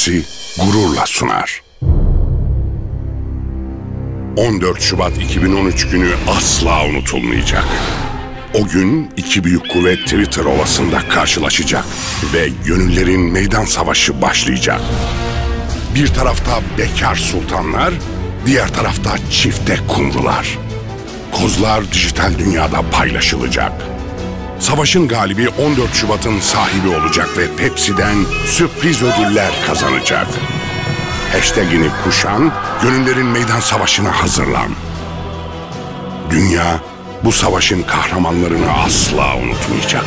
Pepsi gururla sunar. 14 Şubat 2013 günü asla unutulmayacak. O gün iki büyük kuvvet Twitter ovasında karşılaşacak ve gönüllerin meydan savaşı başlayacak. Bir tarafta bekar sultanlar, diğer tarafta çifte kumrular. Kozlar dijital dünyada paylaşılacak. Savaşın galibi 14 Şubat'ın sahibi olacak ve Pepsi'den sürpriz ödüller kazanacak. Hashtag'ini kuşan, gönüllerin meydan savaşına hazırlan. Dünya bu savaşın kahramanlarını asla unutmayacak.